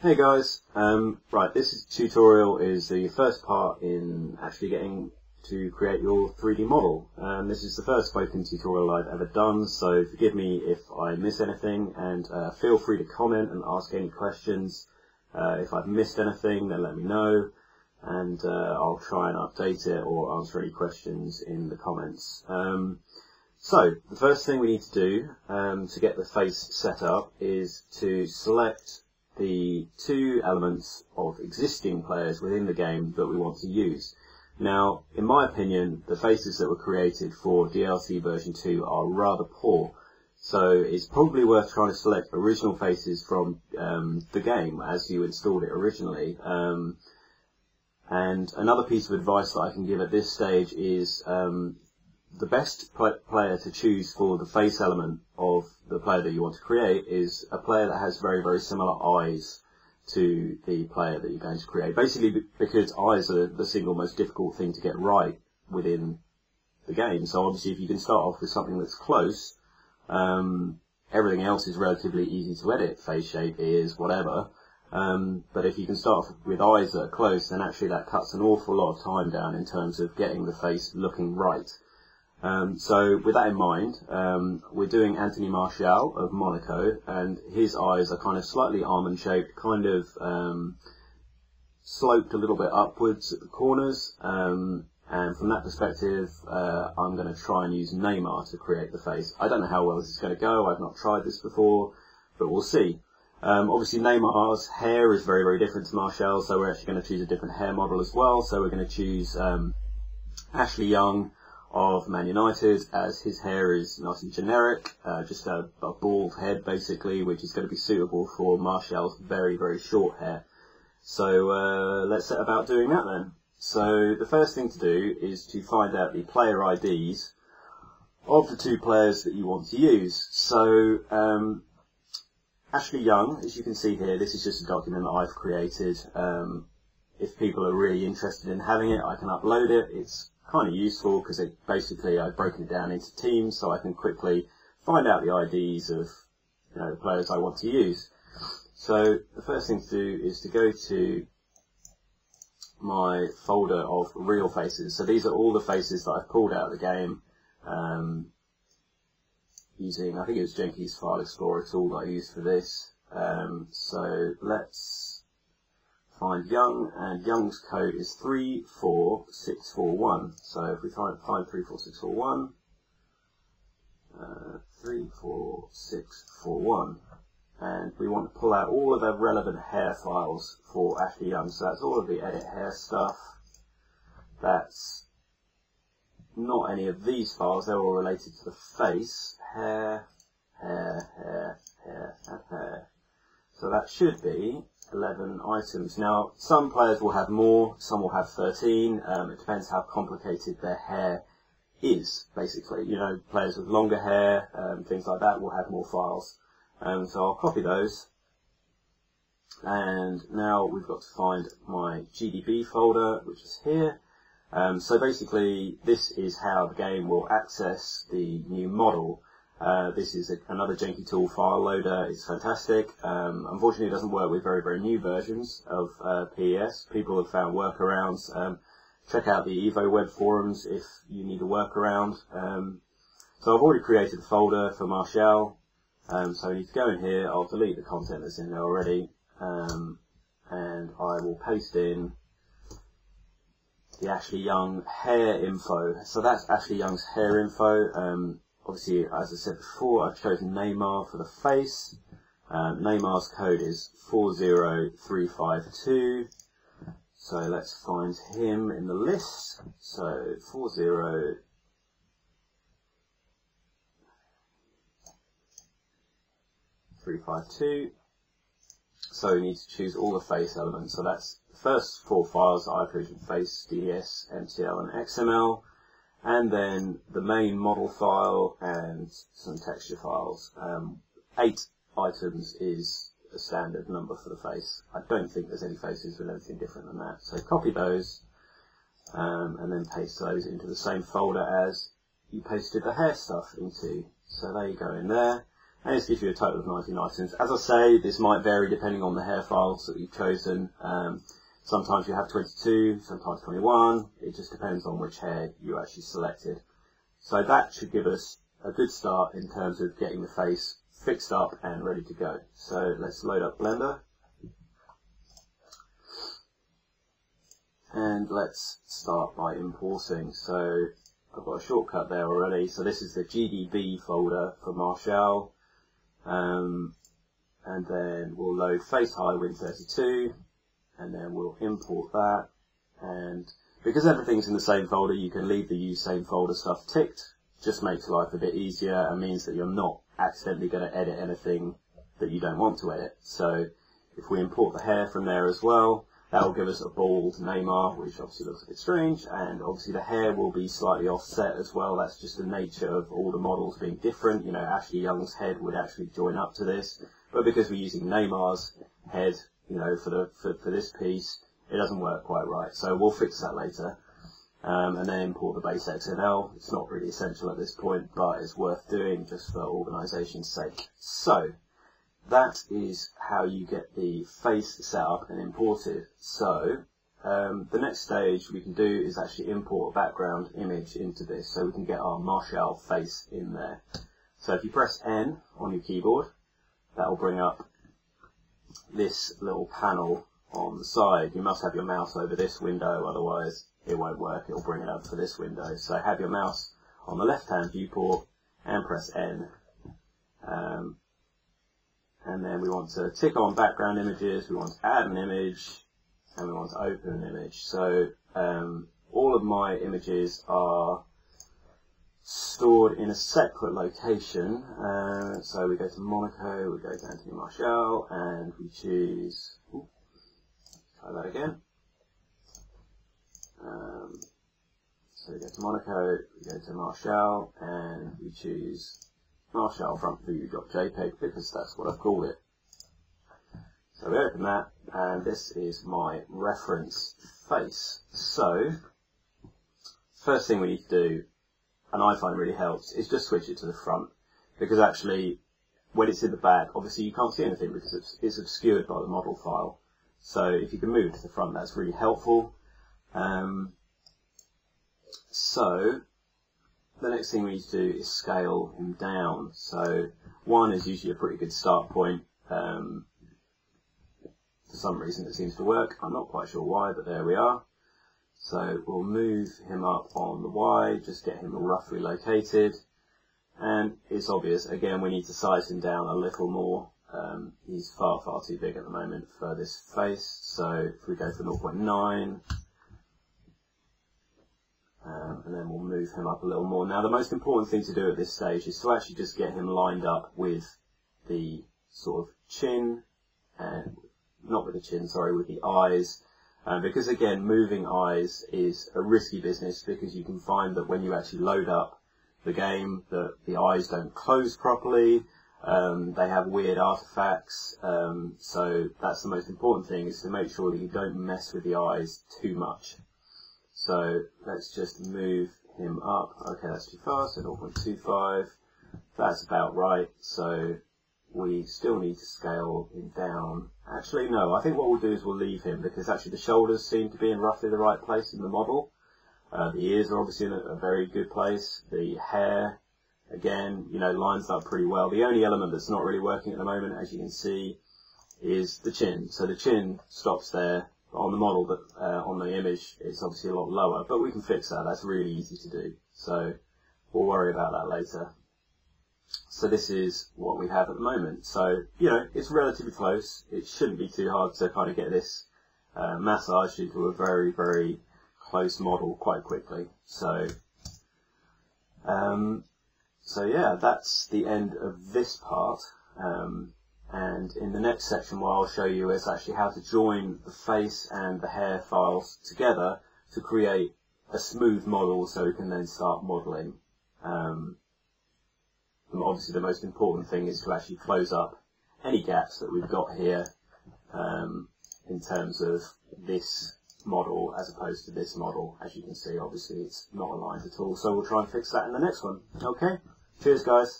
Hey guys, um, right, this tutorial is the first part in actually getting to create your 3D model. Um, this is the first spoken tutorial I've ever done, so forgive me if I miss anything, and uh, feel free to comment and ask any questions. Uh, if I've missed anything, then let me know, and uh, I'll try and update it or answer any questions in the comments. Um, so, the first thing we need to do um, to get the face set up is to select the two elements of existing players within the game that we want to use. Now, in my opinion, the faces that were created for DLC version 2 are rather poor. So it's probably worth trying to select original faces from um, the game as you installed it originally. Um, and another piece of advice that I can give at this stage is um, the best pl- player to choose for the face element of the player that you want to create is a player that has very, very similar eyes to the player that you're going to create. Basically, because eyes are the single most difficult thing to get right within the game. So obviously, if you can start off with something that's close, um, everything else is relatively easy to edit, face shape, ears, whatever. Um, but if you can start off with eyes that are close, then actually that cuts an awful lot of time down in terms of getting the face looking right. Um, so with that in mind, um, we're doing Anthony Martial of Monaco, and his eyes are kind of slightly almond shaped, kind of um, sloped a little bit upwards at the corners. Um, and from that perspective, uh, I'm going to try and use Neymar to create the face. I don't know how well this is going to go. I've not tried this before, but we'll see. Um, obviously, Neymar's hair is very, very different to Martial, so we're actually going to choose a different hair model as well. So we're going to choose um, Ashley Young of Man United as his hair is nice and generic, uh, just a, a, bald head basically, which is going to be suitable for Martial's very, very short hair. So uh, let's set about doing that then. So the first thing to do is to find out the player IDs of the two players that you want to use. So um, Ashley Young, as you can see here, this is just a document that I've created. Um, if people are really interested in having it, I can upload it. It's kind of useful because it basically I've broken it down into teams so I can quickly find out the IDs of you know, the players I want to use. So the first thing to do is to go to my folder of real faces. So these are all the faces that I've pulled out of the game um, using, I think it was Jenkey's File Explorer tool that I used for this. Um, so let's find Young, and Young's code is 34641. So if we find, find 34641, uh, 34641, and we want to pull out all of the relevant hair files for Ashley Young. So that's all of the edit hair stuff. That's not any of these files, they're all related to the face. Hair, hair, hair, hair, and hair. So that should be 11 items. Now, some players will have more, some will have 13. Um, it depends how complicated their hair is, basically. You know, players with longer hair, um, things like that, will have more files. Um, so I'll copy those. And now we've got to find my GDB folder, which is here. Um, so basically, this is how the game will access the new model. Uh, this is a, another Jenkey Tool file loader. It's fantastic. Um, unfortunately, it doesn't work with very, very new versions of uh, PES. People have found workarounds. Um, check out the Evo web forums if you need a workaround. Um, so I've already created a folder for Martial. Um, so I need to go in here. I'll delete the content that's in there already. Um, and I will paste in the Ashley Young hair info. So that's Ashley Young's hair info. Um, obviously, as I said before, I've chosen Neymar for the face. Uh, Neymar's code is 40352. So let's find him in the list. So 40 352. So we need to choose all the face elements. So that's the first four files created, face, DDS, MTL and XML and then the main model file and some texture files. Um, eight items is a standard number for the face. I don't think there's any faces with anything different than that. So copy those um, and then paste those into the same folder as you pasted the hair stuff into. So there you go in there. and this gives you a total of 19 items. As I say, this might vary depending on the hair files that you've chosen. Um, sometimes you have 22, sometimes 21. It just depends on which hair you actually selected. So that should give us a good start in terms of getting the face fixed up and ready to go. So let's load up Blender. And let's start by importing. So I've got a shortcut there already. So this is the GDB folder for Martial. Um, and then we'll load FaceHigh Win32 and then we'll import that and because everything's in the same folder you can leave the use same folder stuff ticked just makes life a bit easier and means that you're not accidentally going to edit anything that you don't want to edit so if we import the hair from there as well that will give us a bald Neymar, which obviously looks a bit strange, and obviously the hair will be slightly offset as well. That's just the nature of all the models being different. You know, Ashley Young's head would actually join up to this, but because we're using Neymar's head, you know, for the for, for this piece, it doesn't work quite right. So we'll fix that later. Um, and then import the base XML. It's not really essential at this point, but it's worth doing just for organisation's sake. So, that is how you get the face set up and imported. So um, the next stage we can do is actually import a background image into this so we can get our Martial face in there. So if you press N on your keyboard, that will bring up this little panel on the side. You must have your mouse over this window, otherwise it won't work. It'll bring it up for this window. So have your mouse on the left-hand viewport and press N. Um, and then we want to tick on background images, we want to add an image, and we want to open an image. So um, all of my images are stored in a separate location. Uh, so we go to Monaco, we go to Anthony Martial, and we choose, ooh, try that again. Um, so we go to Monaco, we go to Martial, and we choose Martial front view.jpg because that's what I've called it. So we open that and this is my reference face. So first thing we need to do, and I find really helps, is just switch it to the front because actually when it's in the back, obviously you can't see anything because it's, it's obscured by the model file. So if you can move to the front, that's really helpful. Um, so the next thing we need to do is scale him down. So one is usually a pretty good start point. Um, for some reason it seems to work. I'm not quite sure why, but there we are. So we'll move him up on the Y, just get him roughly located. And it's obvious, again, we need to size him down a little more. Um, he's far, far too big at the moment for this face. So if we go for 0.9, um, and then we'll move him up a little more. Now the most important thing to do at this stage is to actually just get him lined up with the sort of chin, and not with the chin, sorry, with the eyes. Um, because again, moving eyes is a risky business because you can find that when you actually load up the game, that the eyes don't close properly, um, they have weird artifacts, um, so that's the most important thing is to make sure that you don't mess with the eyes too much. So let's just move him up. Okay, that's too fast, so 0.25. That's about right. So we still need to scale him down. Actually, no, I think what we'll do is we'll leave him because actually the shoulders seem to be in roughly the right place in the model. Uh, the ears are obviously in a, a very good place. The hair, again, you know, lines up pretty well. The only element that's not really working at the moment, as you can see, is the chin. So the chin stops there on the model but uh, on the image it's obviously a lot lower, but we can fix that. That's really easy to do. So we'll worry about that later. So this is what we have at the moment. So, you know, it's relatively close. It shouldn't be too hard to kind of get this uh, massaged into a very, very close model quite quickly. So, um, so yeah, that's the end of this part. Um, and in the next section what I'll show you is actually how to join the face and the hair files together to create a smooth model so we can then start modelling. Um, obviously the most important thing is to actually close up any gaps that we've got here um, in terms of this model as opposed to this model. As you can see, obviously it's not aligned at all. So we'll try and fix that in the next one. Okay? Cheers, guys.